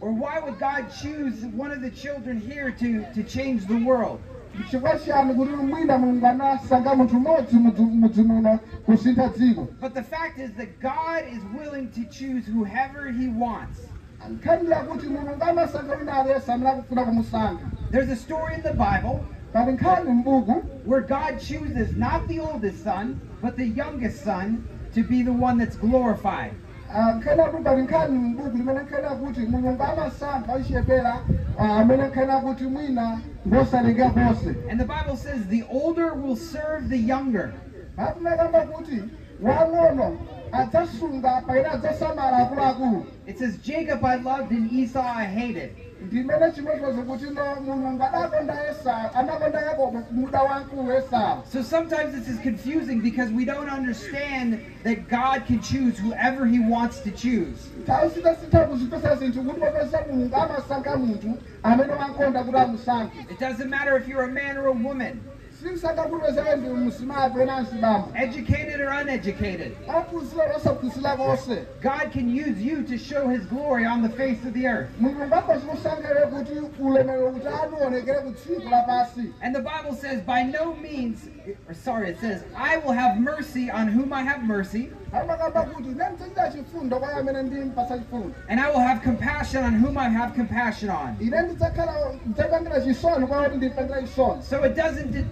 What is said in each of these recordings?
Or why would God choose one of the children here to, to change the world? But the fact is that God is willing to choose whoever He wants. There's a story in the Bible where God chooses not the oldest son, but the youngest son to be the one that's glorified. Ah, nkhani kuti pali nkhani m'buku limene nkhani kuti mulungu amasankha ochepera amene nkhani kuti mwina ngosaleka konse And the Bible says the older will serve the younger. atinakamba kuti wang'ono adzasunga paine adzasamala akuluakulu It says, Jacob I loved and Esau I hated. Ndimene chimodzimodzi kuti no mulungu adakonda esau anakonda yakobo muda wamkulu esau So sometimes this is confusing because we don't understand that God can choose whoever He wants to choose. nthawi zitasitha kuzipesa zinthu kuti popeza mulungu amasankha munthu amene wakonda kuti amusankhe It doesn't matter if you're a man or a woman, educated or uneducated. God can use you to show His glory on the face of the earth. And the Bible says, by no means, or sorry, it says, I will have mercy on whom I have mercy, amakamba kuti ine ndidzachita chifundo kwa amene ndimpasa chifundo and I will have compassion on whom I have compassion on. ine ndidzakhala ndidzapangira chisoni kwa kuti ndimpangira chisoni So it doesn't,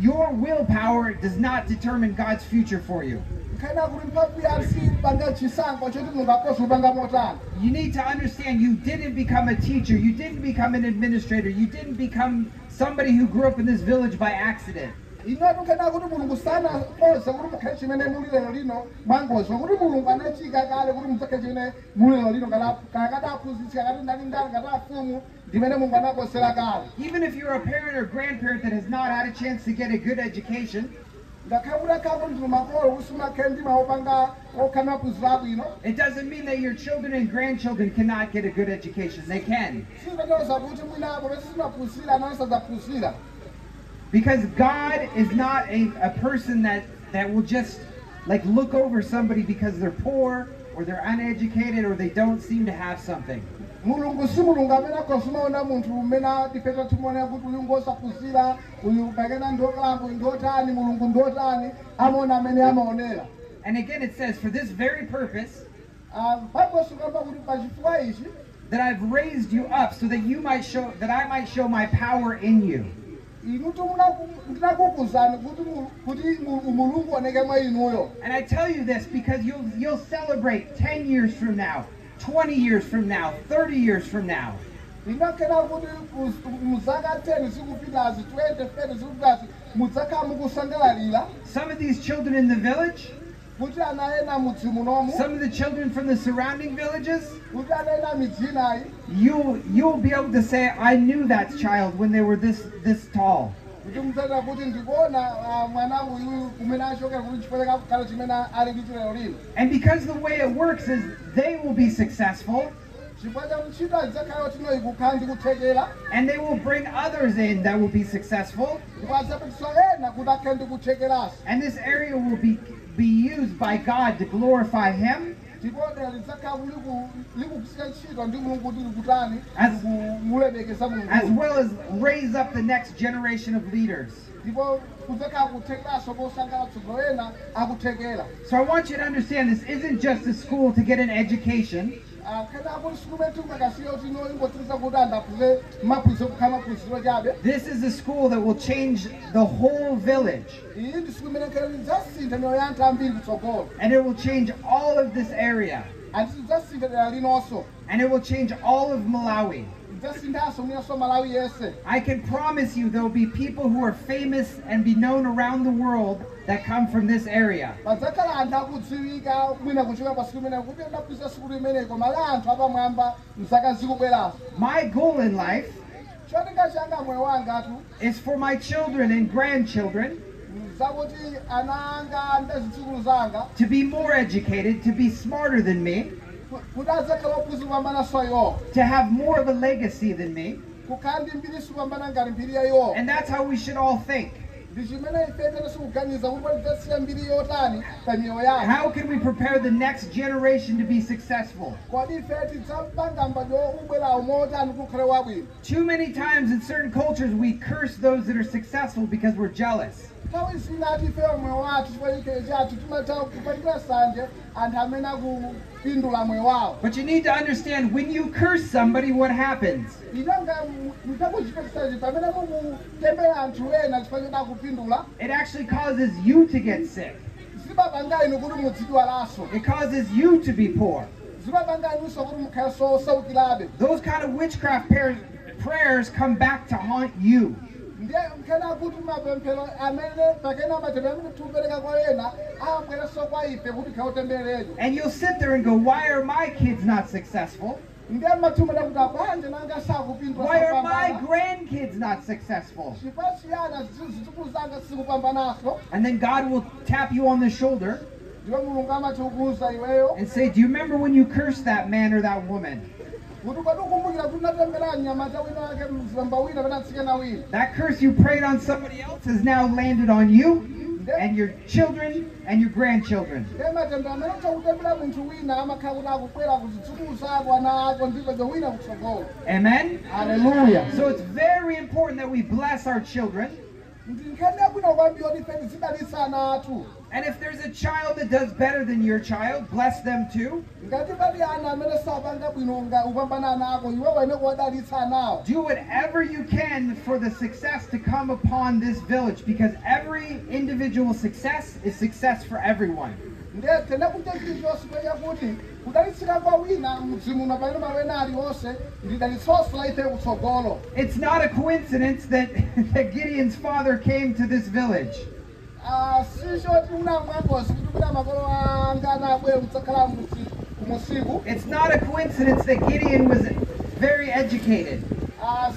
your willpower does not determine God's future for you. nkhani kuti mphamvu yansi panga chisankho choti mulungu akhoza kupanga motani You need to understand you didn't become a teacher, you didn't become an administrator, you didn't become somebody who grew up in this village by accident. Kuti mulungu kuti mukhale chimene muli lero lino kuti mulungu anachika kale kuti chimene muli lero lino kale Even if you're a parent or grandparent that has not had a chance to get a good education, it doesn't mean that your children and grandchildren cannot get a good education. They can. Because God is not a, a person that, that will just like look over somebody because they're poor or they're uneducated or they don't seem to have something. And again, it says, For this very purpose, that I've raised you up so that you might show, that I might show my power in you. And I tell you this because you'll, you'll celebrate 10 years from now, 20 years from now, 30 years from now. ndinakena kuti uz- muzaka 10 zikupitazi 20 30 zikupitazi mudzakhala Some of these children in the village, kuti ana ena mudzi munomu? Some of the children from the surrounding villages, kuti ana ena midzi inayi you you'll be able to say, I knew that child when they were this this tall. kuti mudzata kuti ndikuona mwana uyu kumene achokera kuti chipereka kukhala chimene ali ndi chilero lino And because the way it works is they will be successful chifukwa cha ntchito adzakhala tinoyi kukhala ndi kuthekera and they will bring others in that will be successful. ndipo adzapitisa ena kuti akhale ndi kuthekeranso And this area will be be used by God to glorify him ndipo dera lidzakhala liku- likugwira ntchito ndi mulungu kuti likutani As- as well as raise up the next generation of leaders. ndipo kudzakhala kuthekeranso kosangalatsa tsogolo ena akuthekera So I want you to understand this isn't just a school to get an education. Khana kuti sikumene timakasiya kuti ino ingotsiriza kuti andaphunze maphunziro kukhala maphunziro chabe This is a school that will change the whole village. Iyi ndi siku imene khale lidzasintha miyoyo ya anthu ambiri and it will change all of this area. Ati lidzasintha dera linonso and it will change all of Malawi. Lidzasinthanso mwinanso malawi yense I can promise you there will be people who are famous and be known around the world that come from this area. padzakhala anthu akudziwika mwina kuchoka pa siku imene kuti adaphunzira siku limeneli koma la anthu apamwamba mzaka zikubwerazo My goal in life cholinga changa moyo wangatu is for my children and grandchildren zakuti ana anga ndi zidzukulu zanga. to be more educated, to be smarter than me, to have more of a legacy than me. And that's how we should all think. How can we prepare the next generation to be successful? Too many times in certain cultures, we curse those that are successful because we're jealous. Moyo wathu chifukwa chike chathu timatha kupatira sanje anthu amene akupindula moyo wawo But you need to understand when you curse somebody, what happens? inonga mutakuchipetisachi pamene mukutembera anthu ena chifukwa choti It actually causes you to get sick, zimapanga inu kuti mudzidwalanso it causes you to be poor. zimapanga inunso kuti mukhale Those kind of witchcraft prayers come back to haunt you. Ndiye mkhena kuti mapemphero amene pakena matendo amene tiupereka kwa ena amabweranso kwa ife kuti khautembereredwe And you'll sit there and go, Why are my kids not successful? ndiye mathumata kuti abwanje nanga sakupindula Why are my grandkids not successful? chifukwa chiyana zidzukulu zanga sikupambanaso And then God will tap you on the shoulder ndiwe mulungu amatiukuza iweyo and say, Do you remember when you cursed that man or that woman? Kuti kwati ukumbukira kuti unatembera mnyamata wina wake mzamba wina pena atsikana wina That curse you prayed on somebody else has now landed on you and your children and your grandchildren. ndiye matembe amene utakutembera munthu wina amakhala kuti akubwera kuti zidzukulu zako ana ako ndipeze wina kutsogolo Amen? haleluya So it's very important that we bless our children. Ndi nkhani yabwino kwambiri kuti ife tizidalitsa ana athu And if there's a child that does better than your child, bless them too. ngati pali ana amene sapanga bwino nga upambana ana ako iwe wene kuwadalitsa anawo Do whatever you can for the success to come upon this village because every individual success is success for everyone. Ndiye tene kuja chilichonse kuti kudalitsika kwa wina mzimu na pamene mawena aliwonse ndi dalitsoso la ife kutsogolo It's not a coincidence that, that Gideon's father came to this village. Ah, sichoti unamwangozi kuti kuna makolo anga anabwera kutsakhala musi- kumusiku It's not a coincidence that Gideon was very educated.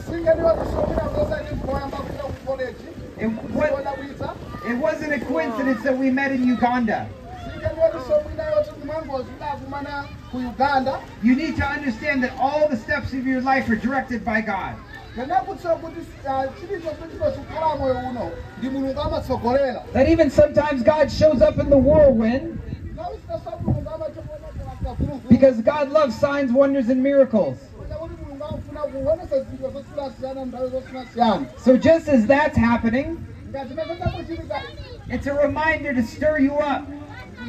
singeniwa kusokera kosa ndi mkoyamba kupita ku college It, what, it wasn't a coincidence that we met in Uganda. Singeniwa kusomwina yoti kumwangozi kudakumana ku uganda. You need to understand that all the steps of your life are directed by God. ndinakutsa kuti chilichonse chilichonse kukhala moyo uno ndi mulungu amatsogolera That even sometimes God shows up in the whirlwind. Nthawi zinaso mulungu amachokoaa because God loves signs, wonders, and miracles. kuti mulungu amafuna kuonesa zinthu zosiyanasiyana nthawi zosiyanasiyana So just as that's happening, ngati mekeza kuchitika it's a reminder to stir you up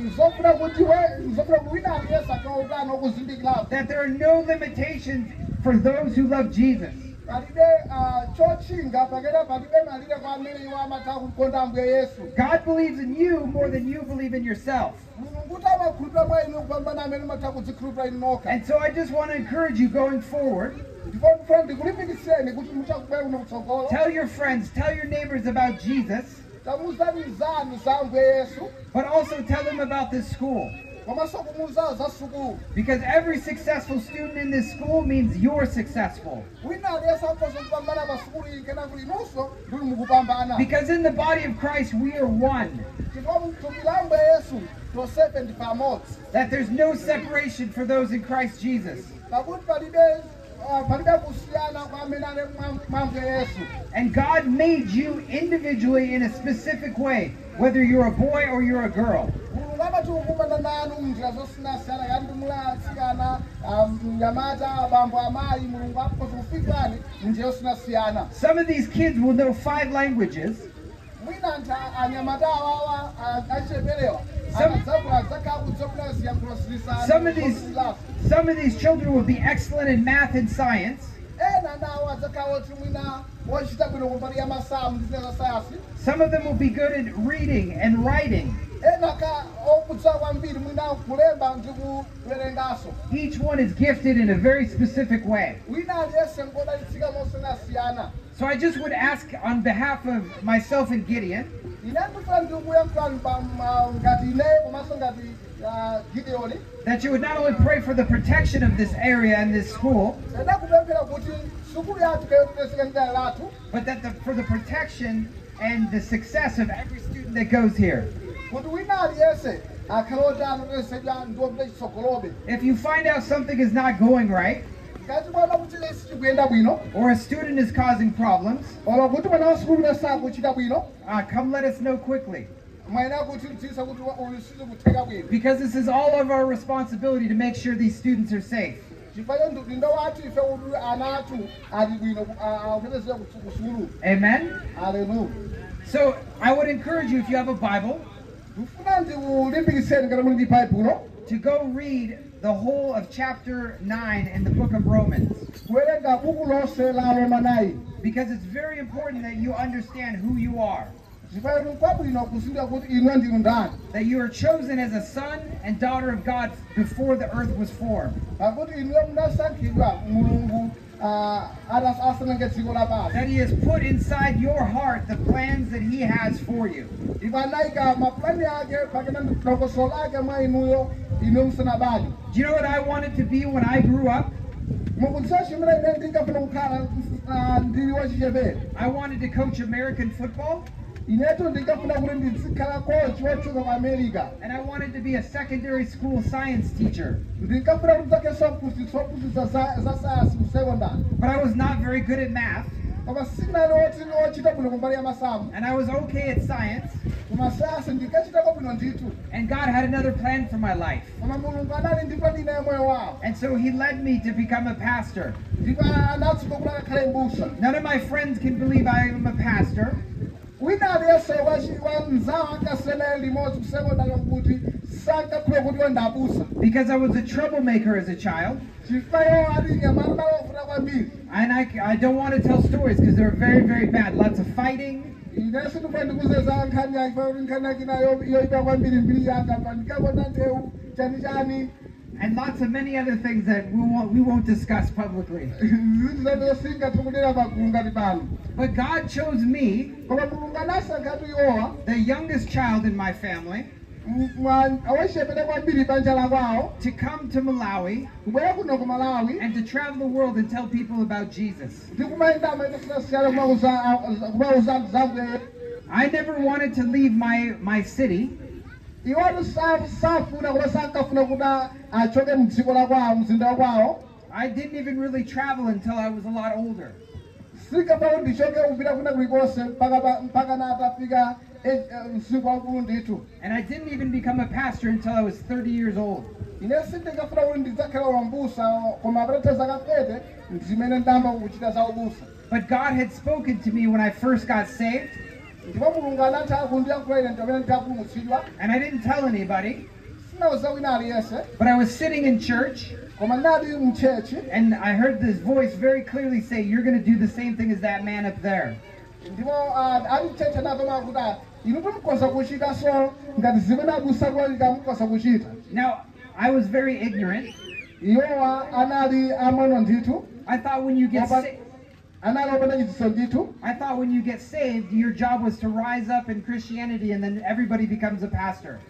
nzofuna kuti we nzofuna kuti wina aliyesa akautano okuzindikirapo that there are no limitations for those who love Jesus. palibe uh, chotchinga pakena palibe malire kwa amene iwo amatha kukonda ambuye yesu God believes in you more than you believe in yourself. mulungu kuti amakhulupirira mwa inu kupambana amene matha kudzikhulupirira inu nokha And so I just want to encourage you going forward. ndipo ndifuna ndikulimbikitseni kuti muchakubwera kuno kutsogolo Tell your friends, tell your neighbors about Jesus, tamuzani zanu za ambuye yesu but also tell them about this school. komanso kumuzawo za sukulu Because every successful student in this school means you're successful. wina aliyesa akhoza kupambana pa sukulu iyi kena kuti inunso ndili mukupambana Because in the body of Christ, we are one. chifukwa mthupi la ambuye yesu tonsefe ndi pamodzi That there's no separation for those in Christ Jesus. Uh, yesu And God made you individually in a specific way, whether you're a boy or you're a girl. Some of these kids will know five languages. Mwina anthu a- anyamata awawa a- achichepelewa Some- akadzakula adzakhakudzakula ziyankhulo zilisanu Some of these, some of these children will be excellent in math and science. ena nawo adzakhala oti mwina wochita bwino kumbali ya masamu ndi zina za sayansi Some of them will be good at reading and writing. ena ka okudza kwambiri mwina kulemba ndi kuwerenganso Each one is gifted in a very specific way. So I just would ask on behalf of myself and Gideon that you would not only pray for the protection of this area and this school, but that the, for the protection and the success of every student that goes here. If you find out something is not going right, ngati mwana kuti sichikuyenda bwino or a student is causing problems, olo kuti mwana wa sukulu sakuchita bwino uh, come let us know quickly. mwayina kuti mdziwisa kuti wa- uyu sizikutheka bwino Because this is all of our responsibility to make sure these students are safe. chifukwa ndi udindo wathu ife kuti ana athu ali bwino aupetezere kusukulu Amen? So I would encourage you, if you have a Bible, ndifuna ndikulimbikitseni ngati muli ndi baibulo to go read the whole of chapter 9 in the book of Romans. kuwerenga buku lonse la roma 9 Because it's very important that you understand who you are. That you are chosen as a son and daughter of God before the earth was formed. Pakuti inuyo munasankhidwa mulungu atas- asanange dziko lapansi That He has put inside your heart the plans that He has for you. ndipo anayika mapulani ake pakena dongosolo lake mwa inuyo inu musanabadwe Do you know what I wanted to be when I grew up? mukudziwa chimene ine ndingafuna kukhala ndili wachichepere I wanted to coach American football inetu ndingafuna kuti ndizikhala kochi wochuka ku america and I wanted to be a secondary school science teacher. ndingafuna kuti ndidzakenso mphunzitsi wophunzitsa za za sayansi ku secondary But I was not very good at math koma sinali woti wochita bwino kumbali ya masamu and I was okay at science. koma sayansi ndingachitako bwino ndithu And God had another plan for my life. koma mulungu anali ndipo ndine moyo wawo And so He led me to become a pastor. ndipo anatsuka kuti akakhale mbusa None of my friends can believe I am a pastor. Because I was a troublemaker as a child. chifukwa iwo ali nyamata malofuta kwambiri And I, I don't want to tell stories because they're very, very bad. Lots of fighting. And lots of many other things that we won't, we won't discuss publicly. But God chose me, the youngest child in my family, to come to Malawi and to travel the world and tell people about Jesus. I never wanted to leave my, my city safuna kuti sankafuna achoke mdziko lakwawo mzinda I didn't even really travel until I was a lot older. ndichoke kupita kuna kulikonse mpaka pa- mpaka na atafika eh, eh, msiku wakulu ndithu And I didn't even become a pastor until I was 30 years old. ine sindingafuna kuti ndidzakhala wambusa koma patatha zaka 30 ndimene ndamba kuchita za ubusa But God had spoken to me when I first got saved, ndipo mulungu anatha kundiyankhula ine ndimene ndikapulumutsidwa and I didn't tell anybody, aliyense but I was sitting in church, koma ndali mchechi and I heard this voice very clearly say, You're going to do the same thing as that man up there. ah, ali mchechi anapema kuti ah, inu timkosa kuchita so ngati zimene abusa kulalika mkosa kuchita Now, I was very ignorant. iwowa anali amwano ndithu I thought when you get Well, I thought when you get saved, your job was to rise up in Christianity and then everybody becomes a pastor.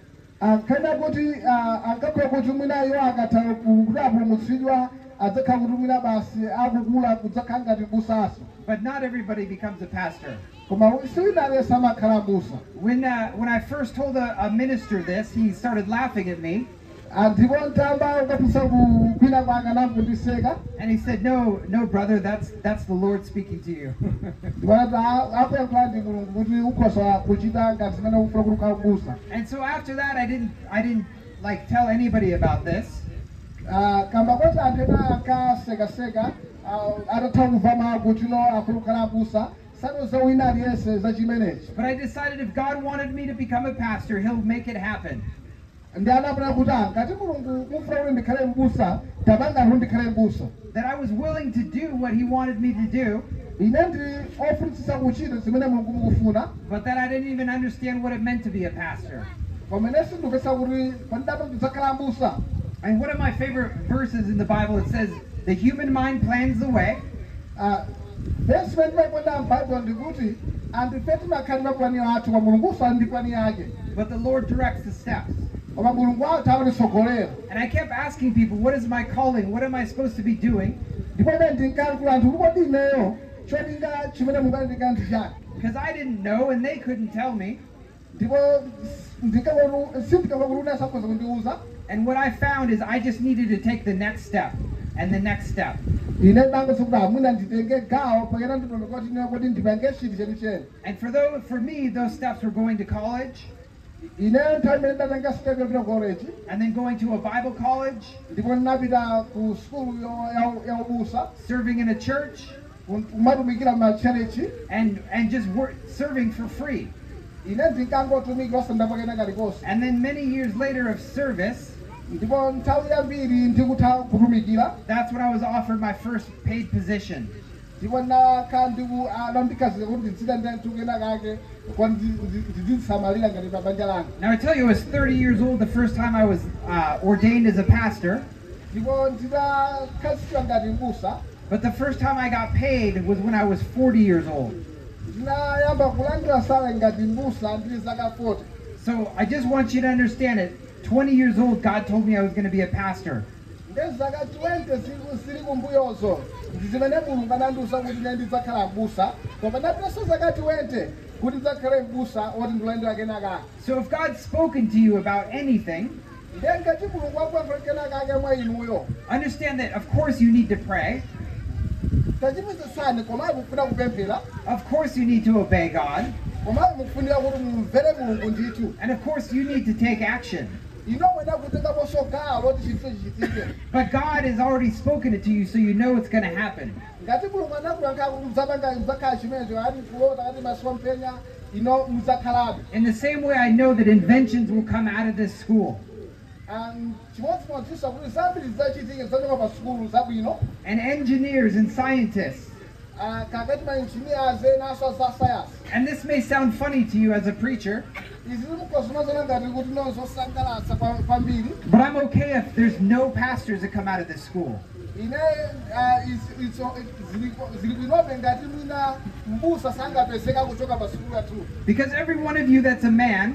ankana kuti ankakhola kuti mwina iwo akatha kuti apulumutsidwa adzakhala kuti mwina basi akukula kudzakhala ngati busaso But not everybody becomes a pastor. koma siwina aliyense amakhala busa When, uh, when I first told a, a minister this, he started laughing at me. Ndipo ntamba ukapisa kugwina kwanga namkundiseka And he said, No, no, brother, that's that's the Lord speaking to you. ndipo anati akuyankhula ndi mulungu kuti ukhosa kuchita ngati zimene ukufuna kuti ukhala busa and so after that I didn't I didn't like tell anybody about this. Uh, Kamba kuti anthu ena ankasekaseka atatha uh, kumva mawu kuti no akulu kukhala busa sanuza wina aliyense za chimenechi But I decided if God wanted me to become a pastor, he'll make it happen. Ndi ah, ngati mulungu mufuna kuti ndikhale mbusa anthu ndikhale mbusa. That I was willing to do what he wanted me to do, ine ndi kuchita zimene mulungu mukufuna but that I didn't even understand what it meant to be a pastor. kuti ndidzakhala mbusa. And one of my favorite verses in the Bible it says, "The human mind plans the way, Ah, vesi imene timayikonda mbaibulo ndikuti mapulani athu koma mulungu ndi plani yake but the Lord directs the steps." Koma mulungu athu amatitsogolera And I kept asking people, "What is my calling? What am I supposed to be doing?" ndipo ine ndinkayankhula anthu kuti kodi ineyo cholinga chimene mulungu ali ndi ndi chake Because I didn't know and they couldn't tell me. ndipo sindikakula kuti unasakhoza kundiuza And what I found is I just needed to take the next step. and the next step. ine ndinangoso kuti amuna nditenge gawo pakena nditondo kuti ine kuti ndipange chiti chenicheni And for those, for me, those steps were going to college and then going to a Bible college, ndipo ndinapita ku skulu ya ubusa serving in a church, and and just work, serving for free. ine ndinkangotumika osandapakena kalikonse And then many years later of service, ndipo nthawi yambiri ndikutha kutumikira that's when I was offered my first paid position. Ndipo nakha ndiku anandikazika kuti ndidzida nditukena kake kwa ndidzisamalira ngati pa banja langa Now I tell you, I was 30 years old the first time I was uh, ordained as a pastor, ndipo ndidakhazikira ngati mbusa but the first time I got paid was when I was 40 years old. ndinayamba kulandira sala ngati mbusa ndili zaka 40 So I just want you to understand it. 20 years old, God told me I was going to be a pastor. ngezaka 20 zili- zili kumbuyozo ndi zimene mulungu anandiuza kuti ine ndidzakhala mbusa koma ndapitaso zaka 20 kuti ndidzakhale mbusa oti kenakake So if God's spoken to you about anything, ndiye ngati mulungu akuyankhula kenakake mwa inuyo understand that of course you need to pray. tachipizisani komabe mukufuna kupemphera Of course you need to obey God. komabe mukufunira kuti mumvere mulungu ndithu And of course you need to take action. Ino mwena kutengaponso gawo loti chinthu chichitike But God has already spoken it to you, so you know it's going to happen. ngati mulungu anakuyankha kuti mudzapanga mudzakhala chimenecho ati kulota kati masiku mpenya ino mudzakhalabe In the same way, I know that inventions will come out of this school. chimodzimodzinso kuti zambiri zidzachitike zidzachoka pa sukulu zabwino And engineers and scientists. Uh, Kakati mainjiniyazi enaso za sayansi And this may sound funny to you as a preacher, izi zimukozimazona ngati kuti nozosangalatsa kwa- kwambiri but I'm okay if there's no pastors that come out of this school. ine uh, is- iso- ziliko- zili bwinobe ngati mwina mbusa sangapezeka kuchoka pa sukulu yathu Because every one of you that's a man,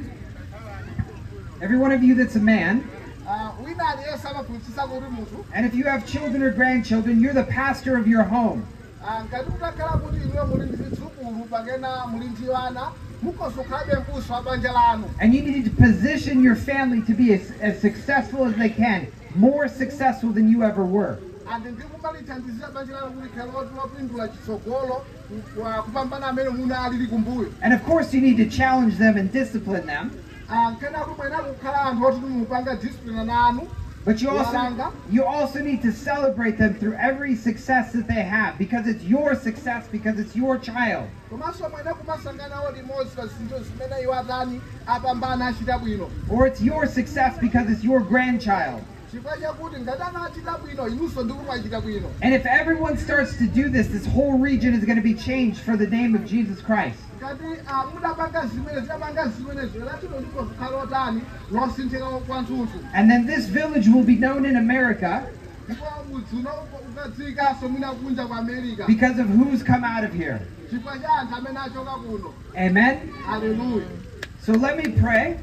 every one of you that's a man, wina aliyense amaphunzitsa kuti munthu and if you have children or grandchildren, you're the pastor of your home. Ngati kuti inuyo muli ndi zidzukulu pakena muli ndi ana mukozokhalabe mbusa wa banja lanu And you need to position your family to be as, as successful as they can, more successful than you ever were. andi ndikumalithandizira banja lanu kuti khale loti lopindula chitsogolo kupambana amene muna alili kumbuyo And of course, you need to challenge them and discipline them. Kenako mwena kukhala anthu oti mupanga discipline nanu But you also you also need to celebrate them through every success that they have because it's your success because it's your child. komanso mwene kumasanganawo limodzi pa zinthu zimene iwo atani apambana achita bwino Or it's your success because it's your grandchild. chifukwa chakuti ngati ana achita bwino inunso ndi kuti achita bwino And if everyone starts to do this, this whole region is going to be changed for the name of Jesus Christ. Ngati uh, mudapanga zimene zidapanga zimenezo latino ndipo kukhala otani losinthika kwanthunthu And then this village will be known in America ndipo mudzi uno ukadziwikanso mwina kunja kwa america because of who's come out of here. chifukwa cha anthu amene achoka kuno Amen? haleluya So let me pray.